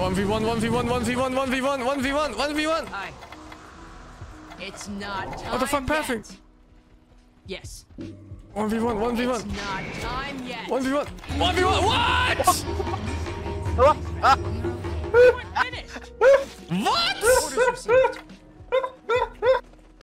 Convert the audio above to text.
1v1, 1v1, 1v1, 1v1, 1v1, 1v1! Hi. It's not time What the fuck, perfect? Yes. 1v1, 1v1. It's not time yet. 1v1. 1v1. What? Ah. what? Finished. what?